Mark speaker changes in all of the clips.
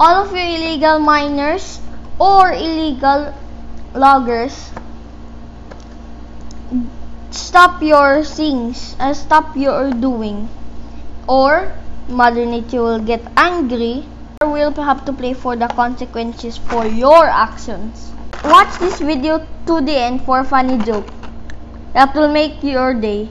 Speaker 1: all of you illegal miners or illegal loggers, stop your things, uh, stop your doing, or Mother Nature will get angry or will have to pay for the consequences for your actions. Watch this video to the end for a funny joke that will make your day.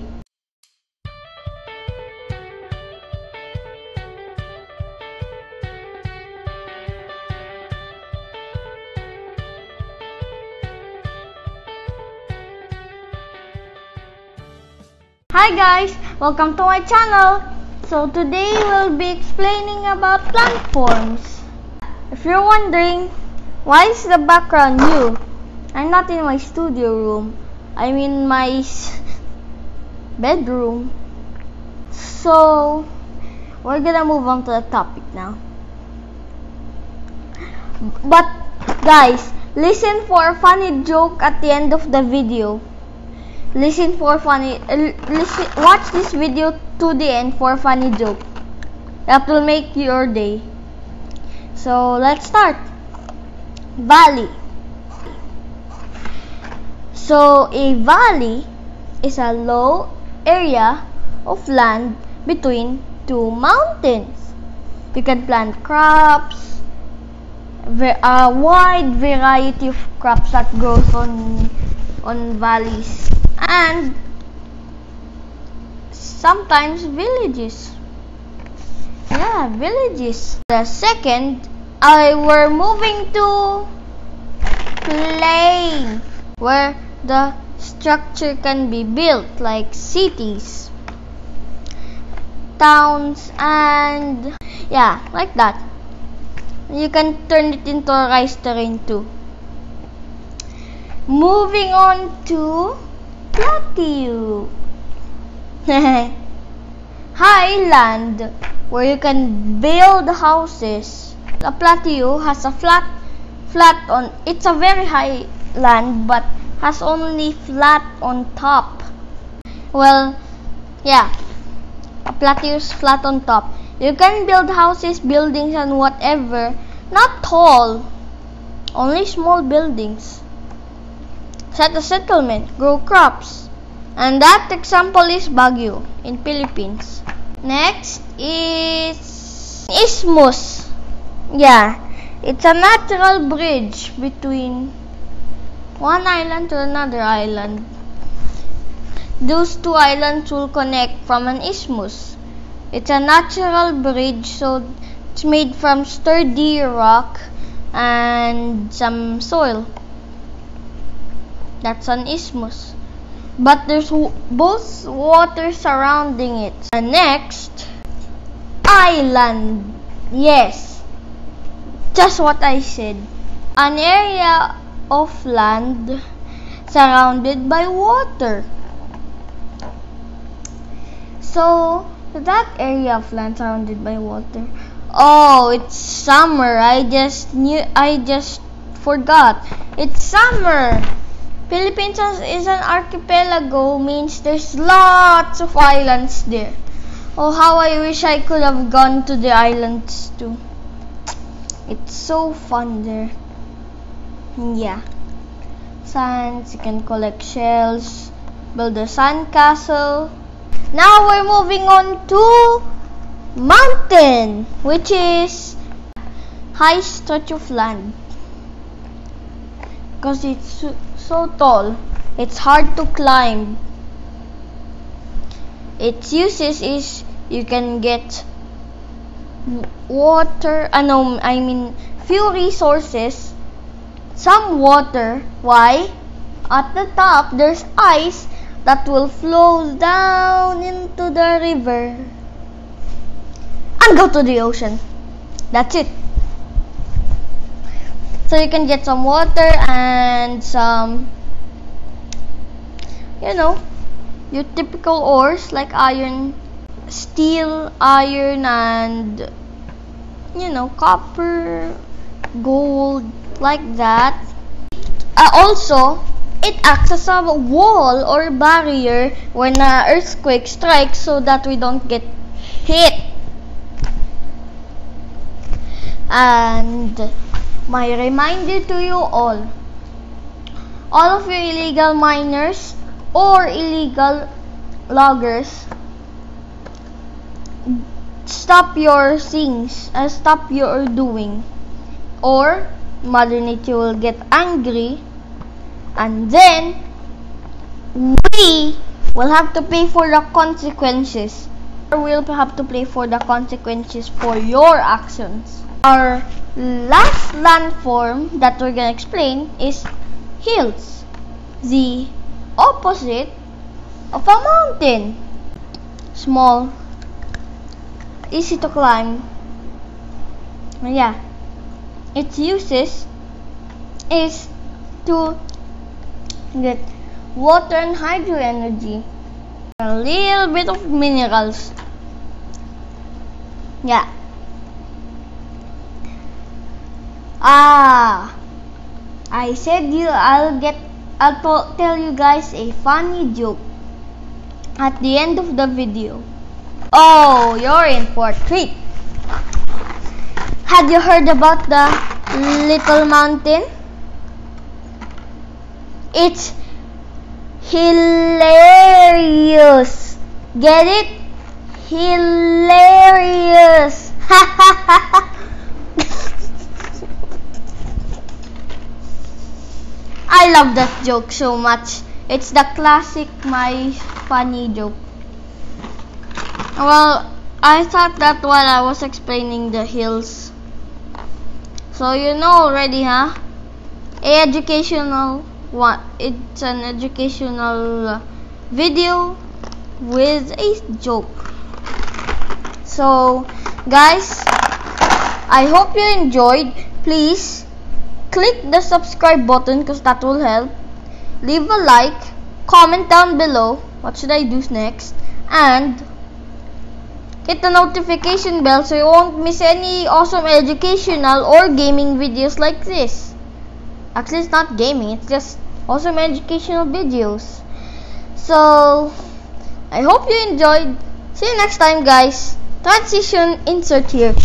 Speaker 1: Hi guys, welcome to my channel. So today we'll be explaining about plant forms. If you're wondering, why is the background new? I'm not in my studio room. I'm in my bedroom. So we're gonna move on to the topic now. But guys, listen for a funny joke at the end of the video. Listen for funny. Uh, listen, watch this video to the end for funny joke. That will make your day. So let's start. Valley. So a valley is a low area of land between two mountains. You can plant crops, a wide variety of crops that grows on on valleys and sometimes villages. Yeah, villages. The second, I we're moving to plain where the structure can be built like cities, towns, and yeah, like that. You can turn it into a rice terrain too. Moving on to plateau. Highland, where you can build houses. A plateau has a flat, flat on. It's a very high land, but has only flat on top. Well, yeah, a plateau is flat on top. You can build houses, buildings, and whatever. Not tall, only small buildings. Set a settlement, grow crops. And that example is Baguio in Philippines. Next is isthmus. Yeah, it's a natural bridge between one island to another island. Those two islands will connect from an isthmus. It's a natural bridge, so it's made from sturdy rock and some soil. That's an isthmus. But there's both water surrounding it. And next, island. Yes, just what I said. An area of land surrounded by water. So, that area of land surrounded by water. Oh, it's summer. I just knew. I just forgot. It's summer. Philippines is an archipelago means there's lots of islands there. Oh, how I wish I could have gone to the islands too. It's so fun there. Yeah. Sands, you can collect shells, build a sand castle. Now we're moving on to mountain, which is high stretch of land. Because it's so, tall, it's hard to climb. Its uses is you can get water, uh, no, I mean few resources, some water. Why? At the top, there's ice that will flow down into the river and go to the ocean. That's it. So you can get some water and some, you know, your typical ores like iron, steel, iron, and you know, copper, gold, like that. Uh, also, it acts as a wall or barrier when an earthquake strikes so that we don't get hit. And my reminder to you all. All of you illegal miners or illegal loggers stop your things and stop your doing or mother nature will get angry and then we will have to pay for the consequences. Or we'll have to pay for the consequences for your actions our last landform that we're gonna explain is hills the opposite of a mountain. Small easy to climb. Yeah its uses is to get water and hydro energy a little bit of minerals. Yeah ah I said you I'll get I'll tell you guys a funny joke at the end of the video Oh, you're in for a treat. Have you heard about the little mountain? It's hilarious. Get it? Hilarious. I love that joke so much. It's the classic my funny joke. Well, I thought that while I was explaining the hills. So you know already, huh? A educational one. It's an educational video with a joke. So, guys, I hope you enjoyed. Please click the subscribe button because that will help. Leave a like, comment down below what should I do next, and hit the notification bell so you won't miss any awesome educational or gaming videos like this. Actually, it's not gaming, it's just awesome educational videos. So, I hope you enjoyed. See you next time, guys. Transition insert here.